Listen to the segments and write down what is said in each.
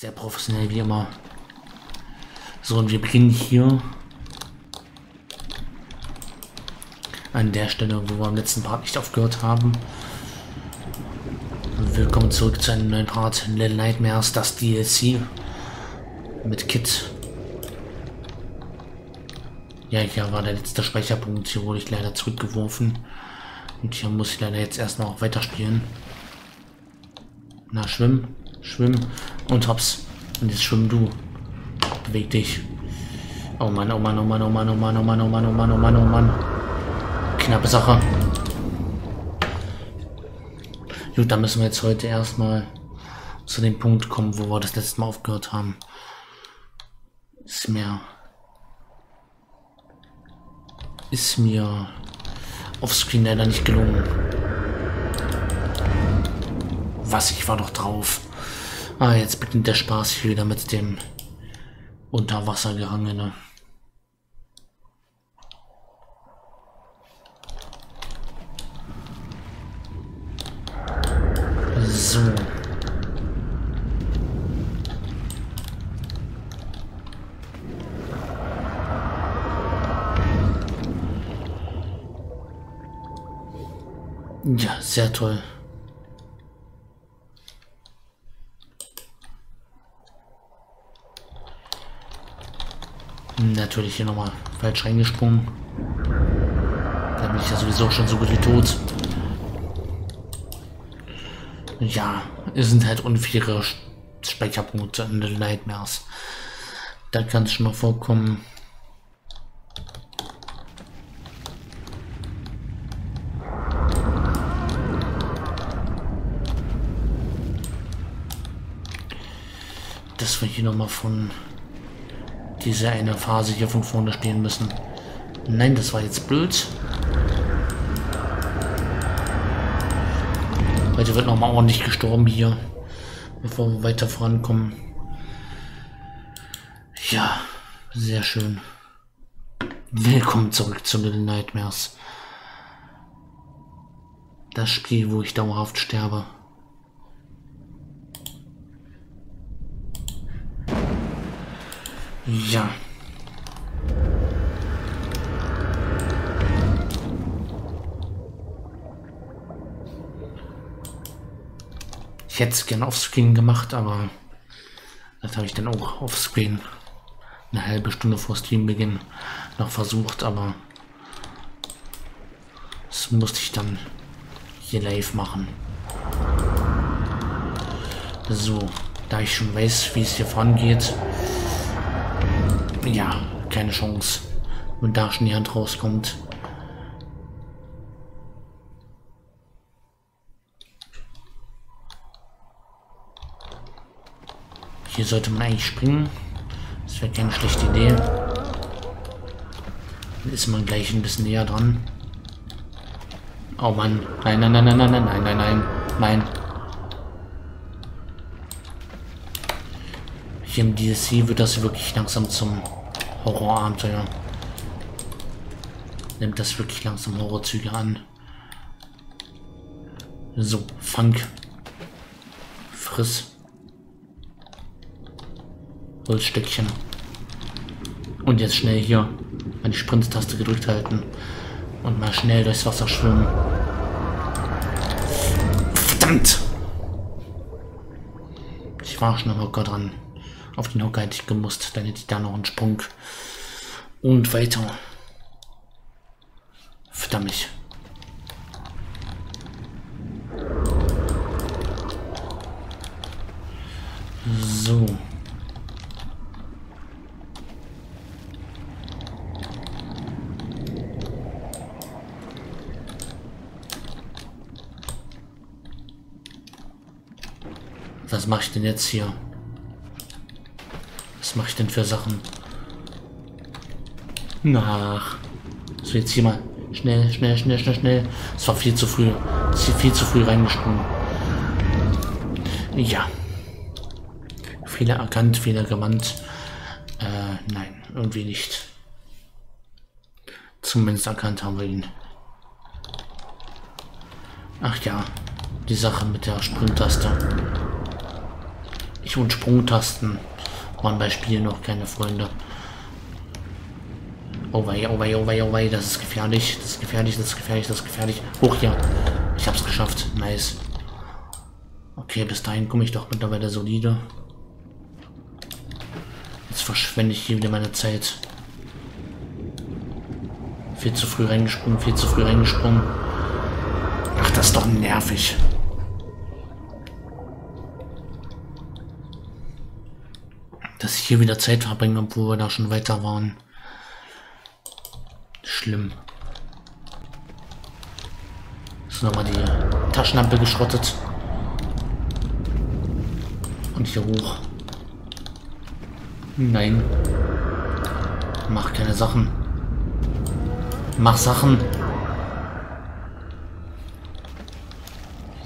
Sehr professionell wie immer. So, und wir beginnen hier an der Stelle, wo wir am letzten Part nicht aufgehört haben. Willkommen zurück zu einem neuen Part Little Nightmares, das DLC mit Kit. Ja, hier war der letzte Speicherpunkt. Hier wurde ich leider zurückgeworfen. Und hier muss ich leider jetzt erst noch weiterspielen. Na, schwimm, schwimm und hops. Und jetzt schwimm du. Beweg dich. Oh Mann, oh Mann, oh Mann, oh Mann, oh Mann, oh Mann, oh Mann, oh Mann, oh Mann, oh Mann. Knappe Sache. Gut, dann müssen wir jetzt heute erstmal zu dem Punkt kommen, wo wir das letzte Mal aufgehört haben. Ist mir... Ist mir offscreen leider nicht gelungen. Was, ich war doch drauf. Ah, jetzt beginnt der Spaß hier wieder mit dem Unterwassergerangene. So. Ja, sehr toll. Natürlich hier nochmal falsch reingesprungen. Da bin ich ja sowieso schon so gut wie tot. Ja, es sind halt unfaire Speicherpunkte in den Nightmares. Da kann es schon mal vorkommen. Dass wir hier nochmal von diese eine Phase hier von vorne spielen müssen. Nein, das war jetzt blöd. Heute wird noch mal ordentlich gestorben hier, bevor wir weiter vorankommen. Ja, sehr schön. Willkommen zurück zu Little Nightmares. Das Spiel, wo ich dauerhaft sterbe. Ja. Ich hätte es gern offscreen gemacht, aber das habe ich dann auch offscreen eine halbe Stunde vor Streambeginn noch versucht, aber das musste ich dann hier live machen. So, da ich schon weiß, wie es hier vorangeht, ja, keine Chance. Wenn da schon die Hand rauskommt. Hier sollte man eigentlich springen. Das wäre keine schlechte Idee. Dann ist man gleich ein bisschen näher dran. Oh Mann. Nein, nein, nein, nein, nein, nein, nein, nein, nein. Nein. Hier im DLC wird das wirklich langsam zum Horrorabenteuer. Nimmt das wirklich langsam Horrorzüge an. So, Funk. Friss. Holzstückchen. Und jetzt schnell hier an die Sprint-Taste gedrückt halten. Und mal schnell durchs Wasser schwimmen. Verdammt! Ich war schon am Hocker dran. Auf den Hocker hätte ich gemusst, dann hätte ich da noch einen Sprung. Und weiter. Verdammt. So. Was mache ich denn jetzt hier? Was mache ich denn für Sachen? Nach. So, jetzt hier mal. Schnell, schnell, schnell, schnell, schnell. Es war viel zu früh. Es ist viel zu früh reingesprungen. Ja. Fehler erkannt, Fehler gewandt. Äh, nein, irgendwie nicht. Zumindest erkannt haben wir ihn. Ach ja, die Sache mit der Sprungtaste. Ich und Sprungtasten waren bei Spielen noch keine Freunde. Oh wei, oh wei, oh wei, oh wei, das ist gefährlich, das ist gefährlich, das ist gefährlich, das ist gefährlich. Hoch hier. Ich hab's geschafft. Nice. Okay, bis dahin komme ich doch mittlerweile solide. Jetzt verschwende ich hier wieder meine Zeit. Viel zu früh reingesprungen, viel zu früh reingesprungen. Ach, das ist doch nervig. Dass ich hier wieder Zeit verbringe, obwohl wir da schon weiter waren. Schlimm. Ist nochmal die Taschenlampe geschrottet. Und hier hoch. Nein. Mach keine Sachen. Mach Sachen.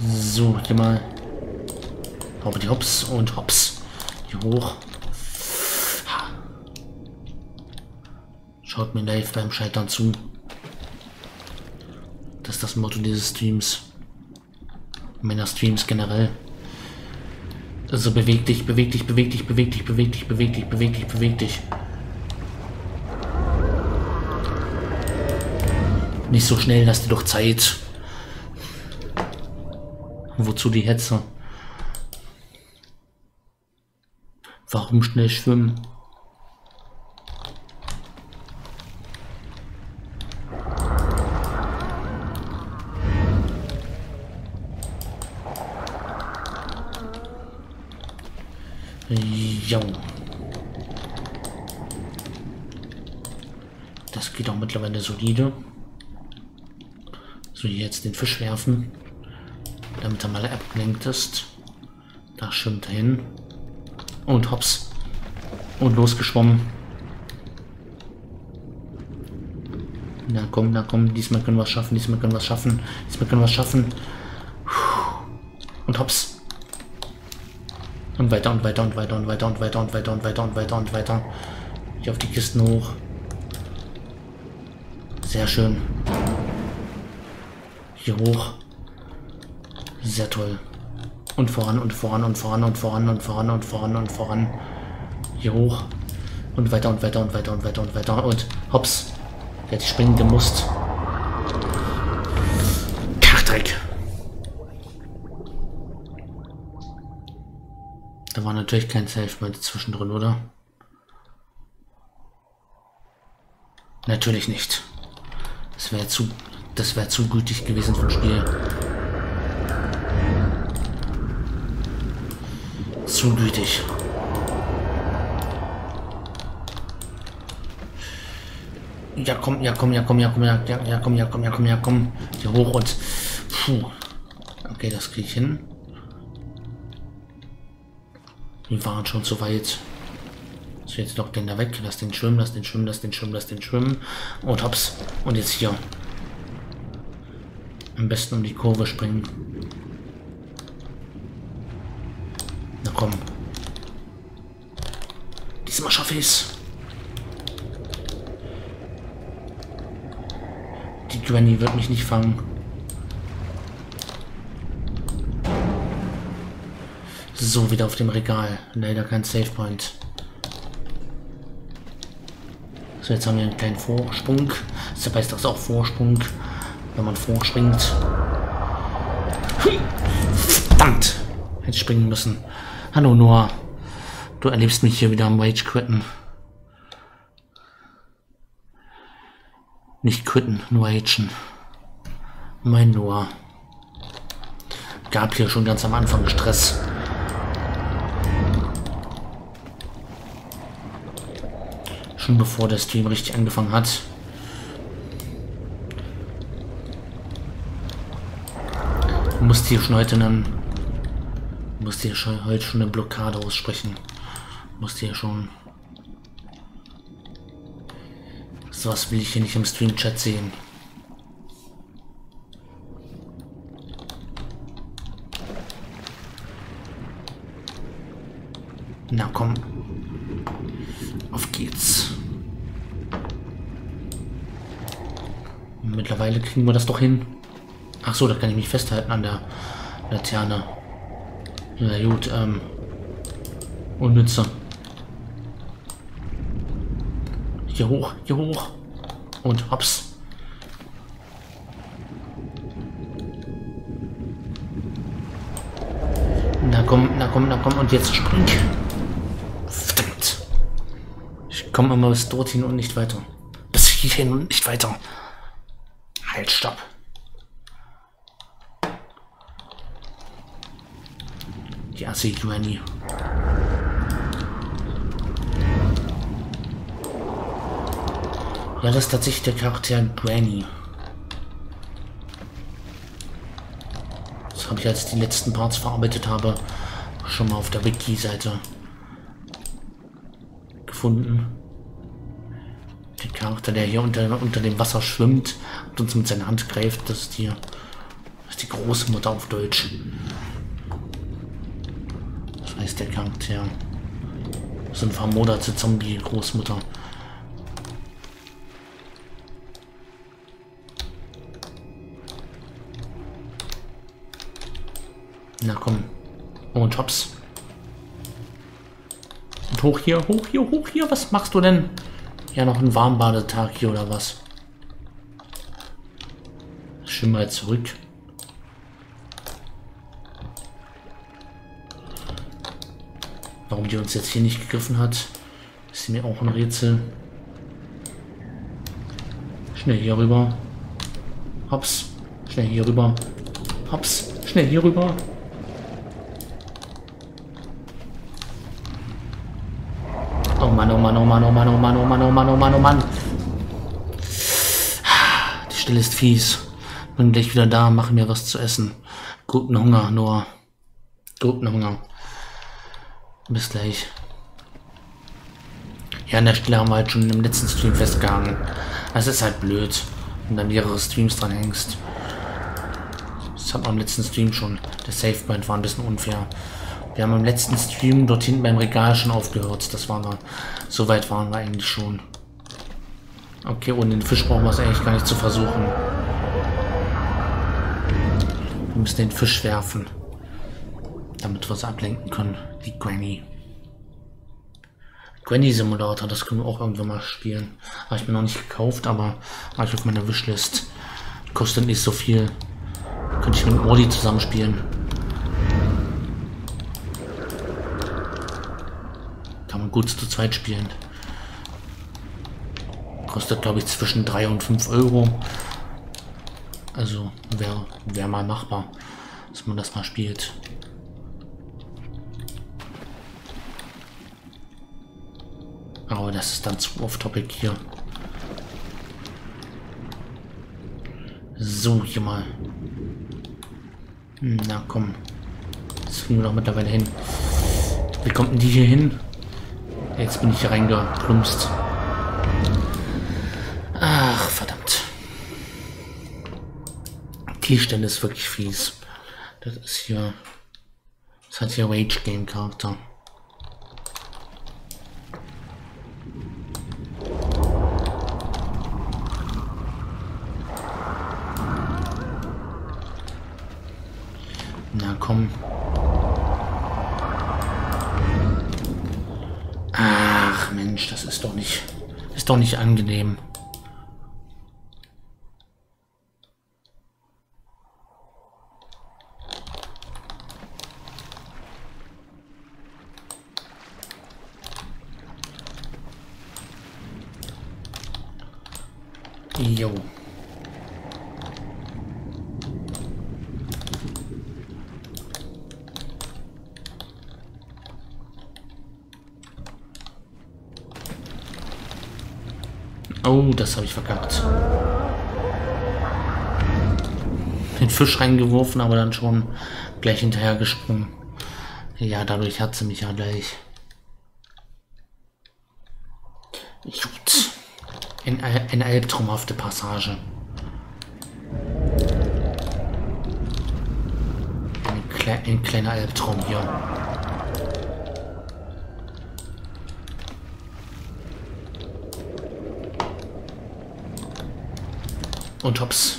So, hier mal. Die Hops und Hops. Hier hoch. Schaut mir live beim Scheitern zu. Das ist das Motto dieses Streams. Meiner Streams generell. Also beweg dich, beweg dich, beweg dich, beweg dich, beweg dich, beweg dich, beweg dich, beweg dich. Nicht so schnell, lass dir doch Zeit. Wozu die Hetze? Warum schnell schwimmen? Jo. Das geht auch mittlerweile solide. So, jetzt den Fisch werfen, damit er mal abgelenkt ist. Da schwimmt er hin. Und hops. Und losgeschwommen. Na komm, na komm, diesmal können wir es schaffen, diesmal können wir es schaffen, diesmal können wir es schaffen. Und hops. Und weiter und weiter und weiter und weiter und weiter und weiter und weiter und weiter und weiter. Hier auf die Kisten hoch. Sehr schön. Hier hoch. Sehr toll. Und voran und voran und voran und voran und voran und voran und voran. Hier hoch. Und weiter und weiter und weiter und weiter und weiter. Und hops. Der hat springen gemusst. Kachdreck. Da war natürlich kein Safe-Point zwischendrin, oder? Natürlich nicht. Das wäre zu, das wäre zu gütig gewesen vom Spiel. Zu gütig. Ja komm, ja komm, ja komm, ja komm, ja, ja, ja komm, ja komm, ja komm, ja komm. Hier hoch und. Puh. Okay, das kriege ich hin. Wir waren schon zu weit. So, jetzt doch den da weg. Lass den schwimmen, lass den schwimmen, lass den schwimmen, lass den schwimmen. Und hops. Und jetzt hier. Am besten um die Kurve springen. Na komm. Diesmal schaffe ich es. Die Granny wird mich nicht fangen. So, wieder auf dem Regal. Leider kein Save So, jetzt haben wir einen kleinen Vorsprung. Das heißt das auch Vorsprung, wenn man vorspringt. Verdammt! Hätte springen müssen. Hallo Noah. Du erlebst mich hier wieder am Rage quitten. Nicht quitten, nur ragen. Mein Noah. Gab hier schon ganz am Anfang Stress. Schon bevor der Stream richtig angefangen hat. Musste hier schon heute einen musste hier schon heute schon eine Blockade aussprechen. Musste hier schon. So was will ich hier nicht im Stream-Chat sehen. Na komm. Auf geht's. Mittlerweile kriegen wir das doch hin. Ach so, da kann ich mich festhalten an der Laterne. Na gut, ähm. Unnütze. Hier hoch, hier hoch. Und hops. Na komm, na komm, na komm. Und jetzt spring. Verdammt. Ich komme immer bis dorthin und nicht weiter. Bis hierhin und nicht weiter. Halt, stopp. Die Assi Granny. Ja, das ist tatsächlich der Charakter Granny. Das habe ich, als die letzten Parts verarbeitet habe, schon mal auf der Wiki-Seite gefunden. Der Charakter, der hier unter, unter dem Wasser schwimmt und uns mit seiner Hand greift, das ist die, das ist die Großmutter auf Deutsch. Das heißt der Charakter. So ein vermoderte Zombie-Großmutter. Na komm. Und hops. Und hoch hier, hoch hier, hoch hier. Was machst du denn? Ja, noch ein Warmbadetag hier oder was? Schwimm mal zurück. Warum die uns jetzt hier nicht gegriffen hat, ist mir auch ein Rätsel. Schnell hier rüber. Hops. Schnell hier rüber. Hops. Schnell hier rüber. Ist fies. Bin gleich wieder da, mache mir was zu essen. Guten Hunger, nur. Guten Hunger. Bis gleich. Ja, an der Stelle haben wir halt schon im letzten Stream festgehangen. Es ist halt blöd, wenn dann mehrere Streams dran hängst. Das hat man im letzten Stream schon. Der Savepoint war ein bisschen unfair. Wir haben im letzten Stream dort hinten beim Regal schon aufgehört. Das war dann. So weit waren wir eigentlich schon. Okay, ohne den Fisch brauchen wir es eigentlich gar nicht zu versuchen. Wir müssen den Fisch werfen. Damit wir es ablenken können. Die Granny. Granny Simulator, das können wir auch irgendwann mal spielen. Habe ich mir noch nicht gekauft, aber habe ich auf meiner Wishlist. Kostet nicht so viel. Könnte ich mit Mordi zusammenspielen. gut zu zweit spielen. Kostet, glaube ich, zwischen 3 und 5 Euro. Also wäre wär mal machbar, dass man das mal spielt. Aber das ist dann zu off-topic hier. So, hier mal. Na komm. Das kriegen wir doch mittlerweile hin. Wie kommt denn die hier hin? Jetzt bin ich hier reingeplumpst. Ach, verdammt. Die Stelle ist wirklich fies. Das ist hier... Das hat hier Rage Game Charakter. Na komm. Mensch, das ist doch nicht, ist doch nicht angenehm. Jo. Oh, das habe ich verkackt. Den Fisch reingeworfen, aber dann schon gleich hinterher gesprungen. Ja, dadurch hat sie mich ja gleich. Gut. In, eine albtraumhafte Passage. Ein, Kle ein kleiner Albtraum hier. Und hops.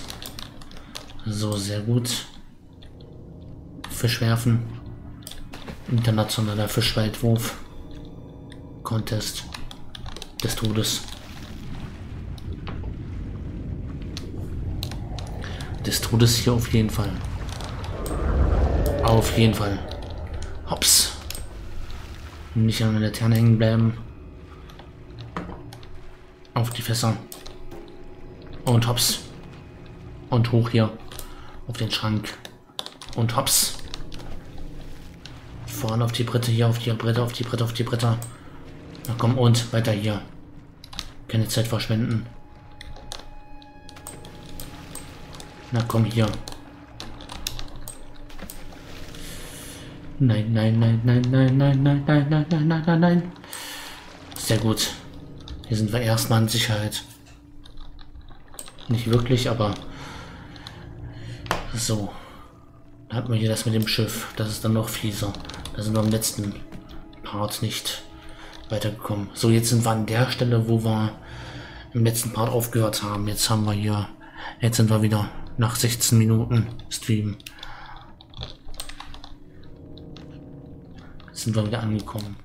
So, sehr gut. Fisch werfen. Internationaler Fischweitwurf. Contest des Todes. Des Todes hier auf jeden Fall. Auf jeden Fall. Hops. Nicht an der Laterne hängen bleiben. Auf die Fässer. Und hops. Und hoch hier. Auf den Schrank. Und hops. Vorne auf die Bretter, hier auf die Bretter, auf die Bretter, auf die Bretter. Na komm, und weiter hier. Keine Zeit verschwenden. Na komm hier. Nein, nein, nein, nein, nein, nein, nein, nein, nein, nein, nein, nein, nein. Sehr gut. Hier sind wir erstmal in Sicherheit. Nicht wirklich, aber so. Dann hat man hier das mit dem Schiff. Das ist dann noch fieser. Da sind wir im letzten Part nicht weitergekommen. So, jetzt sind wir an der Stelle, wo wir im letzten Part aufgehört haben. Jetzt haben wir hier, jetzt sind wir wieder nach 16 Minuten Stream. Sind wir wieder angekommen.